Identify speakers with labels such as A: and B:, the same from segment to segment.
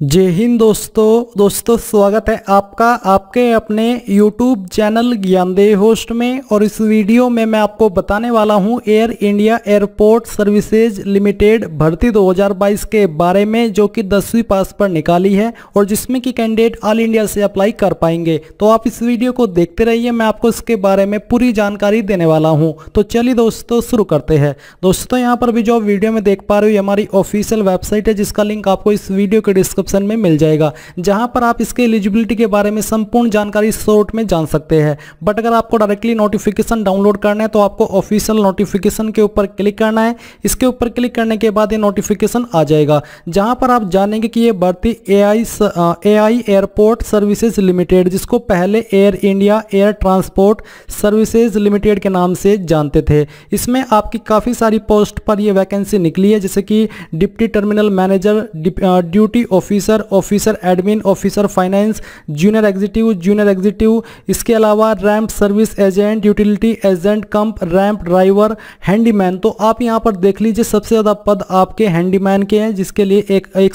A: जय हिंद दोस्तों। दोस्तों, स्वागत है आपका, आपके अपने YouTube चैनल ज्ञानदेह होस्ट में। और इस वीडियो में मैं आपको बताने वाला हूँ Air India airport services limited भर्ती 2022 के बारे में, जो कि दसवीं पास पर निकाली है और जिसमें कि कैंडिडेट ऑल इंडिया से अप्लाई कर पाएँगे। तो आप इस वीडियो को देखते रहिए, मैं आपको इसके बारे में पूरी जानकारी देने वाला हूँ। तो चलिए दोस्तों, शुरू करते हैं। दोस्तों, यहाँ पर भी जो वीडियो में देख पा रहे हो हमारी ऑफिशियल वेबसाइट है, जिसका लिंक आपको इस वीडियो के डिस्क्रिप्शन डिस्क्रिप्शन में मिल जाएगा, जहाँ पर आप इसके एलिजिबिलिटी के बारे में संपूर्ण जानकारी शॉर्ट में जान सकते हैं। बट अगर आपको डायरेक्टली नोटिफिकेशन डाउनलोड करना है तो आपको ऑफिशियल नोटिफिकेशन के ऊपर क्लिक करना है। इसके ऊपर क्लिक करने के बाद ये नोटिफिकेशन आ जाएगा, जहाँ पर आप जानेंगे कि ये भर्ती A I airport services limited जिसको पहले Air India air transport services limited के नाम से जानते थे। इसमें आपकी काफ़ी सारी पोस्ट पर यह वैकेंसी निकली है, जैसे कि deputy terminal manager duty office officer officer admin officer finance junior executive junior executive इसके अलावा ramp service agent utility agent cum ramp driver handyman तो आप यहाँ पर देख लीजिए, सबसे ज़्यादा पद आपके हैंडीमैन के हैं, जिसके लिए एक एक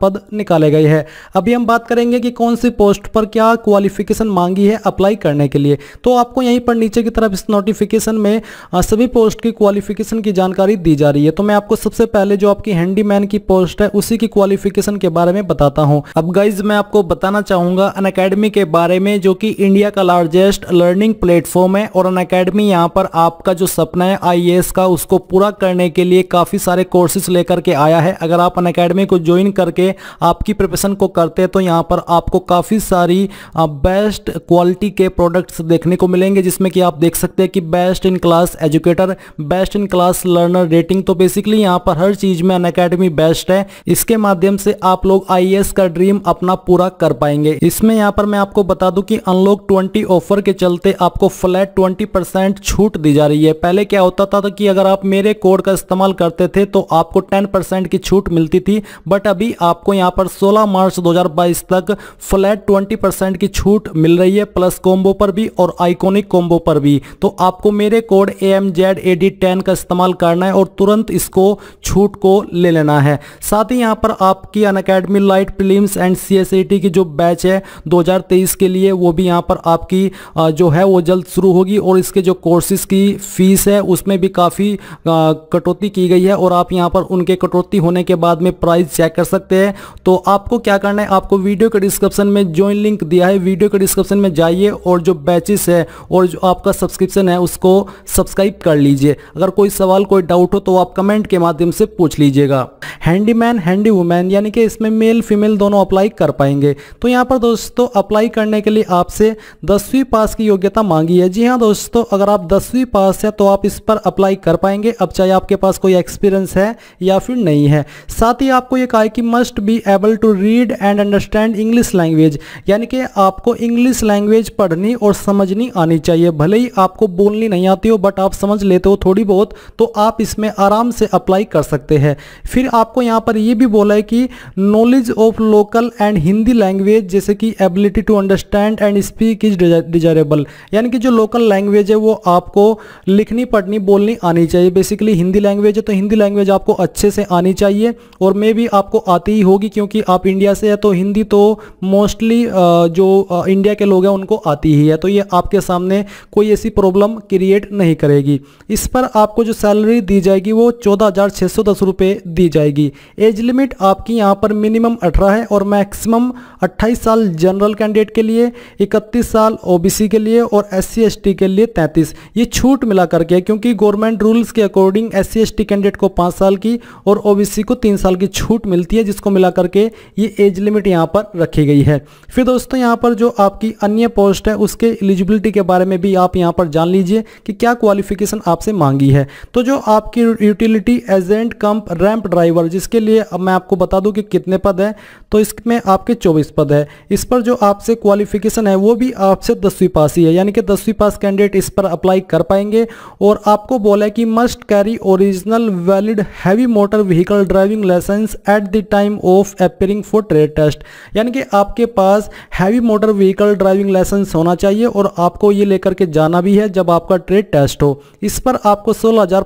A: पद निकाले गए हैं। अभी हम बात करेंगे कि कौन सी पोस्ट पर क्या क्वालिफिकेशन मांगी है अप्लाई करने के लिए। तो आपको यहीं पर नीचे की तरफ़ इस नोटिफिकेशन में सभी पोस्ट की क्वालिफिकेशन की जानकारी दी जा रही है। तो मैं आपको सबसे पहले जो आपकी हैंडीमैन की पोस्ट है, उसी की क्वालिफिकेशन के बारे बारे में बताता हूँ। अब गाइज़ मैं आपको बताना चाहूँगा अन अकेडमी के बारे में, जो कि इंडिया का लार्जेस्ट लर्निंग प्लेटफॉर्म है, और अन अकेडमी यहाँ पर आपका जो सपना है आईएएस का, उसको पूरा करने के लिए काफ़ी सारे कोर्सेज लेकर के आया है। अगर आप अन अकेडमी को ज्वाइन करके आपकी प्रिपरेशन को करते हैं तो यहाँ पर आपको काफ़ी सारी बेस्ट क्वालिटी के प्रोडक्ट्स देखने को मिलेंगे, जिसमें कि आप देख सकते हैं कि best in class educator best in class learner rating तो बेसिकली यहाँ पर हर चीज़ में अन बेस्ट है। इसके माध्यम से आप लोग लोग आई का ड्रीम अपना पूरा कर पाएँगे। इसमें यहाँ पर मैं आपको बता दूँ कि अनलॉक 20 ऑफ़र के चलते आपको फ्लैट 20 छूट दी जा रही है। पहले क्या होता था तो कि अगर आप मेरे कोड का इस्तेमाल करते थे तो आपको 10 की छूट मिलती थी बट अभी आपको यहाँ पर 16 मार्च 2022 तक फ्लैट 20 परसेंट की छूट मिल रही है प्लस कॉम्बो पर भी और आइकोनिक कॉम्बो पर भी। तो आपको मेरे code M Z A D ten का इस्तेमाल करना है और तुरंत इसको छूट को ले लेना है। साथ ही यहाँ पर आपकी Unacademy lite films and C की जो बैच है 2023 के लिए, वो भी यहाँ पर आपकी जो है वो जल्द शुरू होगी और इसके जो कोर्सेज की फ़ीस है, उसमें भी काफ़ी कटौती की गई है और आप यहाँ पर उनके कटौती होने के बाद में प्राइस चेक कर सकते हैं। तो आपको क्या करना है, आपको वीडियो के डिस्क्रिप्शन में ज्वाइन लिंक दिया है वीडियो के डिस्क्रिप्शन में जाइए और जो बैचेस है और जो आपका सब्सक्रिप्शन है, उसको सब्सक्राइब कर लीजिए। अगर कोई सवाल, कोई डाउट हो तो आप कमेंट के माध्यम से पूछ लीजिएगा। हैंडीमैन हैंडी वुमैन यानी कि इसमें मेल फीमेल दोनों अप्लाई कर पाएँगे। तो यहाँ पर दोस्तों अप्लाई करने के लिए आपसे दसवीं पास की योग्यता मांगी है। जी हाँ दोस्तों, अगर आप दसवीं पास है तो आप इस पर अप्लाई कर पाएँगे। अब चाहे आपके पास कोई एक्सपीरियंस है या फिर नहीं है। साथ ही आपको ये कहा कि must be able to read and understand English language यानी कि आपको इंग्लिश लैंग्वेज पढ़नी और समझनी आनी चाहिए। भले ही आपको बोलनी नहीं आती हो बट आप समझ लेते हो थोड़ी बहुत तो आप इसमें आराम से अप्लाई कर सकते हैं। फिर आपको यहाँ पर ये भी बोला है कि knowledge of local and Hindi language जैसे कि ability to understand and speak is desirable यानी कि जो लोकल लैंग्वेज है, वो आपको लिखनी, पढ़नी, बोलनी आनी चाहिए। बेसिकली हिंदी लैंग्वेज है तो हिंदी लैंग्वेज आपको अच्छे से आनी चाहिए और मे भी आपको आती ही होगी क्योंकि आप इंडिया से है तो हिंदी तो मोस्टली जो इंडिया के लोग हैं, उनको आती ही है। तो ये आपके सामने कोई ऐसी प्रॉब्लम क्रिएट नहीं करेगी। इस पर आपको जो सैलरी दी जाएगी, वो चौदह हज़ार छः सौ दस रुपये दी जाएगी। एज लिमिट आपकी यहाँ पर मिनिमम अठारह है और मैक्सिमम 28 साल जनरल कैंडिडेट के लिए 31 साल ओबीसी के लिए और एस सी के लिए 33 ये छूट मिला करके, क्योंकि गवर्नमेंट रूल्स के अकॉर्डिंग एस सी कैंडिडेट को पाँच साल की और ओबीसी को तीन साल की छूट मिलती है, जिसको मिला करके ये एज लिमिट यहाँ पर रखी गई है। फिर दोस्तों, यहाँ पर जो आपकी अन्य पोस्ट है, उसके एलिजिबिलिटी के बारे में भी आप यहाँ पर जान लीजिए कि क्या क्वालिफिकेशन आपसे मांगी है। तो जो आपकी utility agent, cum, ramp driver, जिसके लिए अब मैं आपको बता दूँ कि कितने पद है? तो इसमें आपके 24 पद है। इस पर जो आपसे क्वालिफिकेशन है, वो भी आपसे दसवीं पास ही है। यानी कि दसवीं पास कैंडिडेट इस पर अप्लाई कर पाएँगे। और आपको बोला है कि must carry original valid heavy motor vehicle driving licence at the time of appearing for trade test यानी कि आपके पास heavy motor vehicle driving licence होना चाहिए और आपको ये लेकर के जाना भी है जब आपका ट्रेड टेस्ट हो। इस पर आपको सोलह हज़ार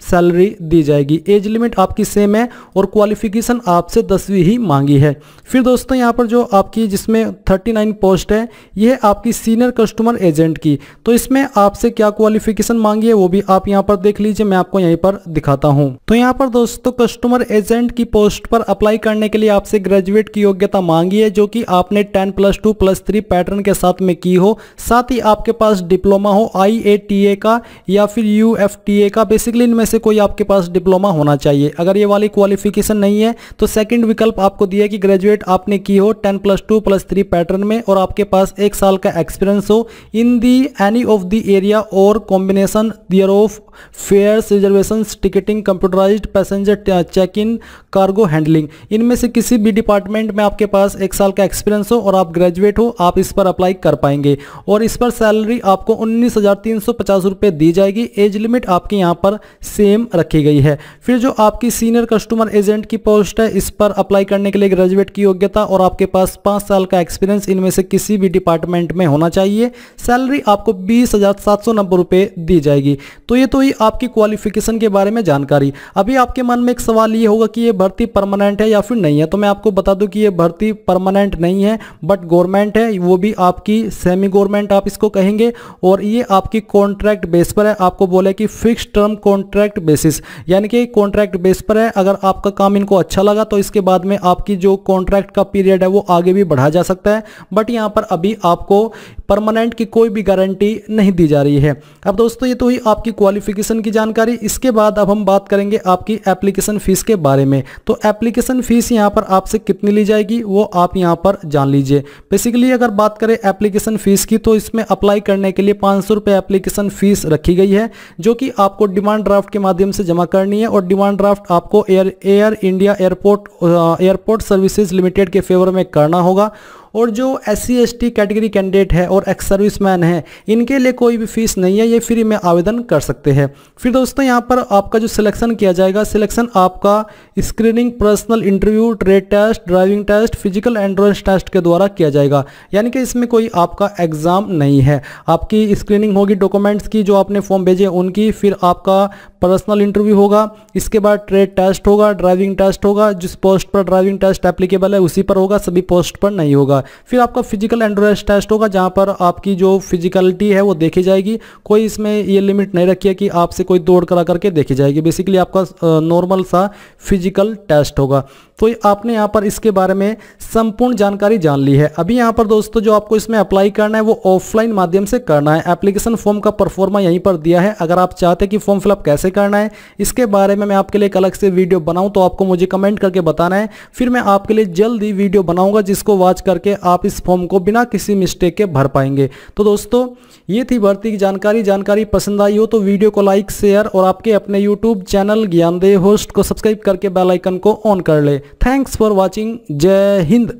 A: सैलरी दी जाएगी। एज लिमिट आपकी सेम है और क्वालिफिक क्वालिफिकेशन आपसे दसवीं ही मांगी है। फिर दोस्तों यहाँ पर जो आपकी जिसमें 39 पोस्ट है ये है आपकी सीनियर कस्टमर एजेंट की। तो इसमें आपसे क्या क्वालिफिकेशन मांगी है, वो भी आप यहाँ पर देख लीजिए, मैं आपको यहीं पर दिखाता हूँ। तो यहाँ पर दोस्तों कस्टमर एजेंट की पोस्ट पर अप्लाई करने के लिए आपसे ग्रेजुएट की योग्यता मांगी है, जो कि आपने ten plus two plus three pattern के साथ में की हो। साथ ही आपके पास डिप्लोमा हो IATA का या फिर UFTA का, बेसिकली इनमें से कोई आपके पास डिप्लोमा होना चाहिए। अगर ये वाली क्वालिफिकेशन नहीं है तो सेकंड विकल्प आपको दिया कि ग्रेजुएट आपने की हो ten plus two plus three pattern में और आपके पास एक साल का एक्सपीरियंस हो। In the any of the area और combination thereof fares reservation ticketing computerised passenger check in cargo handling इनमें से किसी भी डिपार्टमेंट में आपके पास एक साल का एक्सपीरियंस हो और आप ग्रेजुएट हो, आप इस पर अप्लाई कर पाएँगे। और इस पर सैलरी आपको उन्नीस रुपये दी जाएगी। एज लिमिट आपके यहाँ पर सेम रखी गई है। फिर जो आपकी सीनियर कस्टमर एजेंट की पोस्ट है, इस पर अप्लाई करने के लिए ग्रेजुएट की योग्यता और आपके पास पाँच साल का एक्सपीरियंस इनमें से किसी भी डिपार्टमेंट में होना चाहिए। सैलरी आपको बीस हज़ार दी जाएगी। तो ये तो ही आपकी क्वालिफिकेशन के बारे में जानकारी। अभी आपके मन में एक सवाल ये होगा कि ये भर्ती परमानेंट है या फिर नहीं है? तो मैं आपको बता दूँ कि ये भर्ती परमानेंट नहीं है बट गवर्नमेंट है, वो भी आपकी सेमी गवर्नमेंट आप इसको कहेंगे। और ये आपकी कॉन्ट्रैक्ट बेस पर है। आपको बोले कि फिक्स टर्म कॉन्ट्रैक्ट बेसिस यानी कि कॉन्ट्रैक्ट बेस पर है। अगर आपका काम इनको अच्छा लगा तो इसके बाद में आपकी जो कॉन्ट्रैक्ट का पीरियड है वो आगे भी बढ़ा जा सकता है। बट यहाँ पर अभी आपको परमानेंट की कोई भी गारंटी नहीं दी जा रही है। अब दोस्तों, ये तो ही आपकी क्वालिफिकेशन की जानकारी। इसके बाद अब हम बात करेंगे आपकी एप्लीकेशन फ़ीस के बारे में। तो एप्लीकेशन फ़ीस यहाँ पर आपसे कितनी ली जाएगी, वो आप यहाँ पर जान लीजिए। बेसिकली अगर बात करें एप्लीकेशन फ़ीस की तो इसमें अप्लाई करने के लिए पाँच सौ एप्लीकेशन फ़ीस रखी गई है, जो कि आपको डिमांड ड्राफ्ट के माध्यम से जमा करनी है और डिमांड ड्राफ्ट आपको air air India airport airport services limited के फेवर में करना होगा। और जो S C S T category candidate है और एक्स सर्विसमैन है, इनके लिए कोई भी फ़ीस नहीं है, ये फ्री में आवेदन कर सकते हैं। फिर दोस्तों, यहाँ पर आपका जो सिलेक्शन किया जाएगा सिलेक्शन आपका screening personal interview trade test driving test physical endurance test के द्वारा किया जाएगा। यानी कि इसमें कोई आपका एग्ज़ाम नहीं है। आपकी स्क्रीनिंग होगी डॉक्यूमेंट्स की जो आपने फॉर्म भेजे उनकी, फिर आपका पर्सनल इंटरव्यू होगा, इसके बाद ट्रेड टेस्ट होगा ड्राइविंग टेस्ट होगा, जिस पोस्ट पर ड्राइविंग टेस्ट एप्लीकेबल है, उसी पर होगा, सभी पोस्ट पर नहीं होगा। फिर आपका फ़िज़िकल एंड्रोरेंस टेस्ट होगा, जहाँ पर आपकी जो फिजिकलिटी है वो देखी जाएगी। कोई इसमें ये लिमिट नहीं रखी है कि आपसे कोई दौड़ करा करके देखी जाएगी। बेसिकली आपका नॉर्मल सा फ़िज़िकल टेस्ट होगा। तो आपने यहाँ पर इसके बारे में संपूर्ण जानकारी जान ली है। अभी यहाँ पर दोस्तों जो आपको इसमें अप्लाई करना है, वो ऑफलाइन माध्यम से करना है। एप्लीकेशन फॉर्म का परफॉर्मा यहीं पर दिया है। अगर आप चाहते हैं कि फॉर्म फिलअप कैसे करना है, इसके बारे में मैं आपके लिए एक अलग से वीडियो बनाऊँ तो आपको मुझे कमेंट करके बताना है। फिर मैं आपके लिए जल्द ही वीडियो बनाऊँगा, जिसको वॉच करके आप इस फॉर्म को बिना किसी मिस्टेक के भर पाएँगे। तो दोस्तों, ये थी भर्ती की जानकारी। जानकारी पसंद आई हो तो वीडियो को लाइक, शेयर और आपके अपने यूट्यूब चैनल ज्ञानदेव होस्ट को सब्सक्राइब करके बेलाइकन को ऑन कर ले। Thanks for watching. जय हिंद।